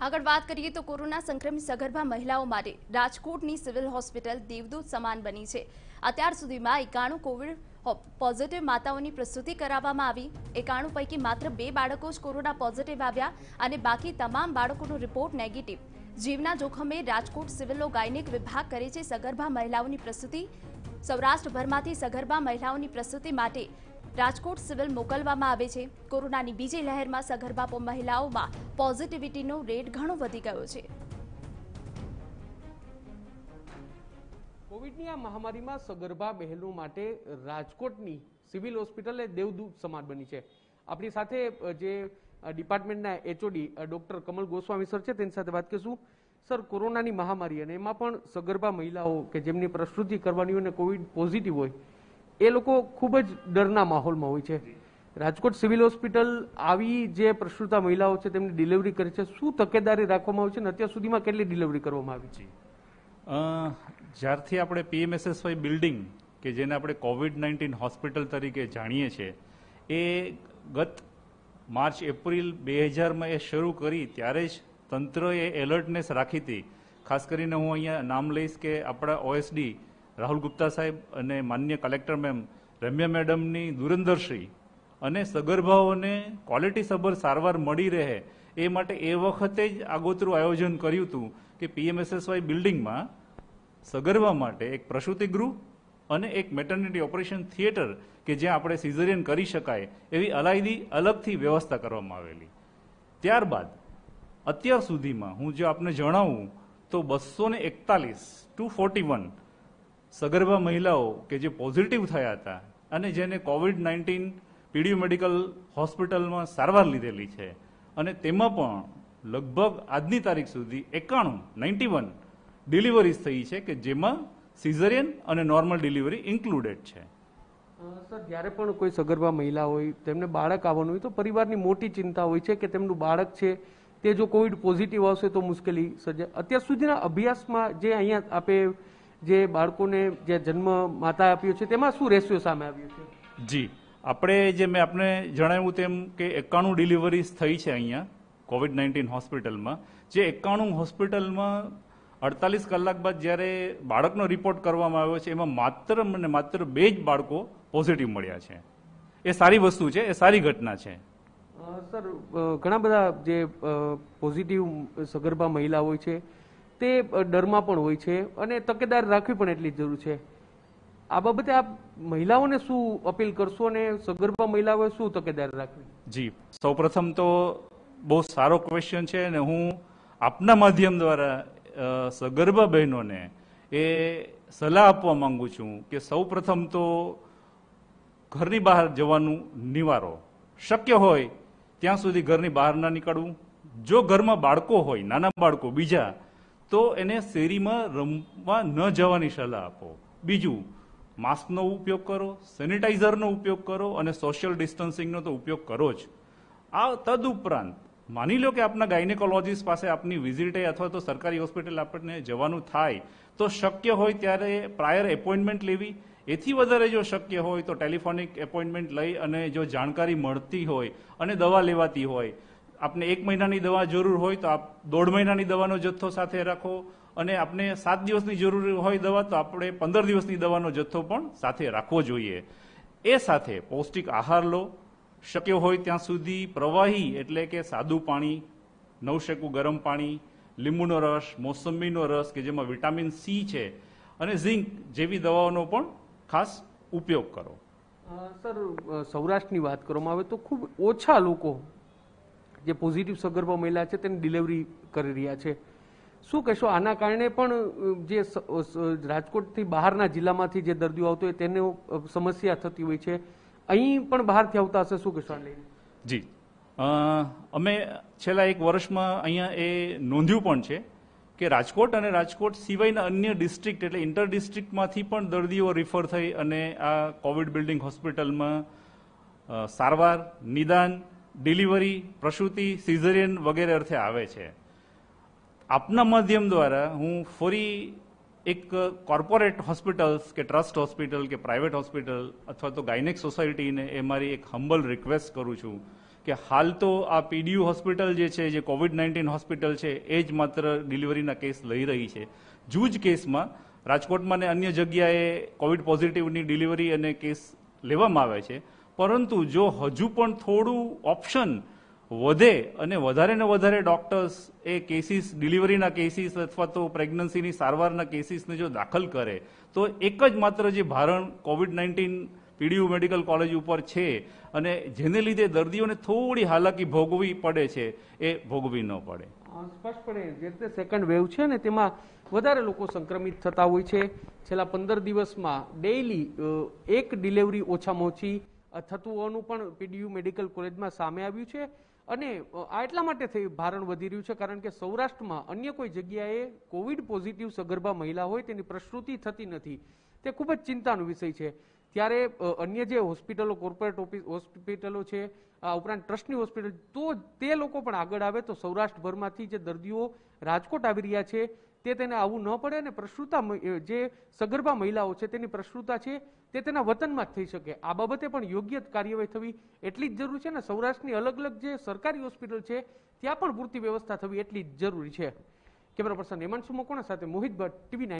આગળ વાત કરીએ તો કોરોના સંક્રમિત સગર્ભા મહિલાઓ માટે રાજકોટની સિવિલ હોસ્પિટલ દેવદૂત સમાન બની છે. અત્યાર સુધીમાં એકાણું કોવિડ પોઝિટિવ માતાઓની પ્રસ્તુતિ કરાવવામાં આવી. એકાણું પૈકી માત્ર બે બાળકો જ કોરોના પોઝિટિવ આવ્યા અને બાકી તમામ બાળકોનો રિપોર્ટ નેગેટિવ. જીવના જોખમે રાજકોટ સિવિલો ગાયનિક વિભાગ કરે છે સગર્ભા મહિલાઓની પ્રસ્તુતિ સૌરાષ્ટ્રભરમાંથી સગર્ભા મહિલાઓની પ્રસ્તુતિ માટે રાજકોટ સિવિલ મોકલવામાં આવે છે. કોરોનાની બીજી લહેરમાં સગર્ભા મહિલાઓમાં પોઝિટિવિટીનો રેટ ઘણો વધી ગયો છે. કોવિડની આ મહામારીમાં સગર્ભા બહેનો માટે રાજકોટની સિવિલ હોસ્પિટલ એ દેવદૂત સમાન બની છે. આપણી સાથે જે ડિપાર્ટમેન્ટના HOD doctor Kamal Goswami sir છે, તેની સાથે વાત કરીશું. સર, કોરોનાની મહામારી અને એમાં પણ સગર્ભા મહિલાઓ કે જેમની પ્રસ્તુતિ કરવાની હોય અને કોવિડ પોઝિટિવ હોય એ લોકો ખૂબ જ ડરના માહોલમાં હોય છે. રાજકોટ સિવિલ હોસ્પિટલ આવી જે પ્રસૂતા મહિલાઓ છે તેમની ડિલિવરી કરે છે. શું તકેદારી રાખવામાં આવી છે અને અત્યાર સુધીમાં કેટલી ડિલિવરી કરવામાં આવી છે? જ્યારથી આપણે પીએમએસએસવાય બિલ્ડિંગ કે જેને આપણે કોવિડ નાઇન્ટીન હોસ્પિટલ તરીકે જાણીએ છીએ, એ ગત માર્ચ, એપ્રિલ બે હજારમાં એ શરૂ કરી ત્યારે જ તંત્રએ એલર્ટનેસ રાખી હતી. ખાસ કરીને હું અહીંયા નામ લઈશ કે આપણા ઓએસડી રાહુલ ગુપ્તા સાહેબ અને માન્ય કલેક્ટર મેમ રમ્યા મેડમની દૂરંદર્શી અને સગર્ભાઓને ક્વોલિટીસભર સારવાર મળી રહે એ માટે એ વખતે જ આગોતરું આયોજન કર્યું હતું કે પીએમએસએસવાય બિલ્ડિંગમાં સગર્ભા માટે એક પ્રસૂતિ ગૃહ અને એક મેટર્નિટી ઓપરેશન થિયેટર કે જ્યાં આપણે સિઝરિયન કરી શકાય એવી અલાયદી અલગથી વ્યવસ્થા કરવામાં આવેલી. ત્યારબાદ અત્યાર સુધીમાં હું જો આપને જણાવું તો બસો એકતાલીસ ટુ ફોર્ટી વન સગર્ભા મહિલાઓ કે જે પોઝિટિવ થયા હતા અને જેને કોવિડ નાઇન્ટીન પીડી મેડિકલ હોસ્પિટલમાં સારવાર લીધેલી છે અને તેમાં પણ લગભગ આજની તારીખ સુધી એકાણું નાઇન્ટી વન ડિલિવરીઝ થઈ છે કે જેમાં સિઝરિયન અને નોર્મલ ડિલિવરી ઇન્ક્લુડેડ છે. સર, જ્યારે પણ કોઈ સગર્ભા મહિલા હોય, તેમને બાળક આવવાનું હોય તો પરિવારની મોટી ચિંતા હોય છે કે તેમનું બાળક છે તે જો કોવિડ પોઝિટિવ આવશે તો મુશ્કેલી સર્જાય અત્યાર સુધીના અભ્યાસમાં જે અહીંયા આપે જે બાળકોને જે જન્મ માતા આપ્યો છે તેમાં શું રેશિયો સામે આવ્યો છે? જી. આપણે જે મેં આપને જણાવ્યું તેમ કે એકાણું ડિલિવરીઝ થઈ છે અહીંયા કોવિડ નાઇન્ટીન હોસ્પિટલમાં. જે એકાણું હોસ્પિટલમાં અડતાલીસ કલાક બાદ જ્યારે બાળકનો રિપોર્ટ કરવામાં આવ્યો છે એમાં માત્ર અને માત્ર બે જ બાળકો પોઝિટિવ મળ્યા છે. એ સારી વસ્તુ છે એ સારી ઘટના છે. સર ઘણા બધા જે પોઝિટિવ સગર્ભા મહિલા હોય છે તે ડરમાં પણ હોય છે અને તકેદાર રાખવી પણ એટલી જરૂર છે. આ બાબતે આપ મહિલાઓને શું અપીલ કરશો અને સગર્ભા મહિલાઓએ શું તકેદાર રાખવી? જી. સૌપ્રથમ તો બહુ સારો ક્વેશ્ચન છે અને હું આપના માધ્યમ દ્વારા સગર્ભા બહેનોને એ સલાહ આપવા માંગુ છું કે સૌપ્રથમ તો ઘરની બહાર જવાનું નિવારો. શક્ય હોય ત્યાં સુધી ઘરની બહાર ના નીકળવું. જો ઘરમાં બાળકો હોય, નાના બાળકો, બીજા તો એને શેરીમાં રમવા ન જવાની સલાહ આપો. બીજું, માસ્કનો ઉપયોગ કરો, સેનિટાઈઝરનો ઉપયોગ કરો અને સોશિયલ ડિસ્ટન્સિંગનો તો ઉપયોગ કરો જ. આ તદુપરાંત, માની લો કે આપના ગાયનેકોલોજીસ્ટ પાસે આપની વિઝિટે અથવા તો સરકારી હોસ્પિટલ આપણને જવાનું થાય, તો શક્ય હોય ત્યારે પ્રાયર એપોઇન્ટમેન્ટ લેવી. એથી વધારે જો શક્ય હોય તો ટેલિફોનિક એપોઇન્ટમેન્ટ લઈ અને જો જાણકારી મળતી હોય અને દવા લેવાતી હોય આપને એક મહિનાની દવા જરૂર હોય તો આપ દોઢ મહિનાની દવાનો જથ્થો સાથે રાખો અને આપને સાત દિવસની જરૂર હોય દવા તો આપણે પંદર દિવસની દવાનો જથ્થો પણ સાથે રાખવો જોઈએ. એ સાથે પૌષ્ટિક આહાર લો. શક્ય હોય ત્યાં સુધી પ્રવાહી એટલે કે સાદું પાણી, નવશેકું ગરમ પાણી, લીંબુનો રસ, મોસંબીનો રસ કે જેમાં વિટામિન સી છે અને ઝિંક જેવી દવાઓનો પણ ખાસ ઉપયોગ કરો. સર સૌરાષ્ટ્રની વાત કરવામાં આવે તો ખૂબ ઓછા લોકો જે પોઝિટિવ સગર્ભા મહિલા છે તેની ડિલિવરી કરી રહ્યા છે. શું કહેશો? આના કારણે પણ જે રાજકોટથી બહારના જિલ્લામાંથી જે દર્દીઓ આવતો હોય તેને સમસ્યા થતી હોય છે. અહીં પણ બહારથી આવતા હશે, શું કહેશો જી. અમે છેલ્લા એક વર્ષમાં અહીંયા એ નોંધ્યું પણ છે કે રાજકોટ અને રાજકોટ સિવાયના અન્ય ડિસ્ટ્રિક્ટ એટલે ઇન્ટર ડિસ્ટ્રિક્ટમાંથી પણ દર્દીઓ રિફર થઈ અને આ કોવિડ બિલ્ડિંગ હોસ્પિટલમાં સારવાર, નિદાન ડિલિવરી, પ્રસૂતિ, સિઝરિયન વગેરે અર્થે આવે છે. આપના માધ્યમ દ્વારા હું ફરી એક કોર્પોરેટ હોસ્પિટલ્સ કે ટ્રસ્ટ હોસ્પિટલ કે પ્રાઇવેટ હોસ્પિટલ અથવા તો ગાયનેક સોસાયટીને એ મારી એક હમ્બલ રિક્વેસ્ટ કરું છું કે હાલ તો આ પીડીયુ હોસ્પિટલ જે છે, જે કોવિડ નાઇન્ટીન હોસ્પિટલ છે, એ જ માત્ર ડિલિવરીના કેસ લઈ રહી છે. જૂજ કેસમાં રાજકોટમાં ને અન્ય જગ્યાએ કોવિડ પોઝિટિવની ડિલિવરી અને કેસ લેવામાં આવે છે. પરંતુ જો હજુ પણ થોડું ઓપ્શન વધે અને વધારે ને વધારે ડોક્ટર્સ એ કેસીસ ડિલિવરીના કેસીસ અથવા તો પ્રેગ્નન્સીની સારવારના કેસીસને જો દાખલ કરે, તો એક જ માત્ર જે ભારણ covid nineteen PDU medical college ઉપર છે અને જેને લીધે દર્દીઓને થોડી હાલાકી ભોગવવી પડે છે, એ ભોગવી ન પડે. સ્પષ્ટપણે જે રીતે સેકન્ડ વેવ છે ને, તેમાં વધારે લોકો સંક્રમિત થતા હોય છે. છેલ્લા પંદર દિવસમાં ડેઇલી એક ડિલિવરી ઓછામાં ઓછી થતું હોવાનું પણ પીડીયુ મેડિકલ કોલેજમાં સામે આવ્યું છે. અને આ એટલા માટે થઈ ભારણ વધી રહ્યું છે કારણ કે સૌરાષ્ટ્રમાં અન્ય કોઈ જગ્યાએ કોવિડ પોઝિટિવ સગર્ભા મહિલા હોય તેની પ્રસૃતિ થતી નથી. તે ખૂબ જ ચિંતાનો વિષય છે. ત્યારે અન્ય જે હોસ્પિટલો, કોર્પોરેટ ઓફિસ, હોસ્પિટલો છે, આ ઉપરાંત ટ્રસ્ટની હોસ્પિટલ, તો તે લોકો પણ આગળ આવે તો સૌરાષ્ટ્રભરમાંથી જે દર્દીઓ રાજકોટ આવી રહ્યા છે તે તેને આવું ન પડે અને પ્રસૂતા જે સગર્ભા મહિલાઓ છે, તેની પ્રસૂતા છે, તે તેના વતનમાં જ થઈ શકે. આ બાબતે પણ યોગ્ય કાર્યવાહી થવી એટલી જ જરૂરી છે અને સૌરાષ્ટ્રની અલગ અલગ જે સરકારી હોસ્પિટલ છે, ત્યાં પણ પૂરતી વ્યવસ્થા થવી એટલી જ જરૂરી છે. કેમેરા પર્સન હેમાંશુ મકોણા સાથે મોહિત ભટ્ટ, ટીવી